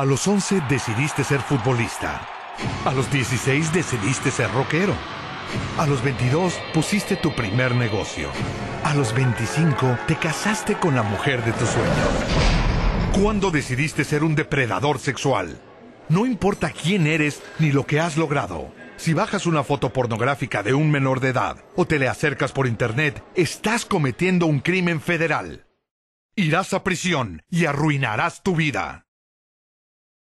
A los 11 decidiste ser futbolista. A los 16 decidiste ser rockero. A los 22 pusiste tu primer negocio. A los 25 te casaste con la mujer de tu sueño. ¿Cuándo decidiste ser un depredador sexual? No importa quién eres ni lo que has logrado. Si bajas una foto pornográfica de un menor de edad o te le acercas por internet, estás cometiendo un crimen federal. Irás a prisión y arruinarás tu vida.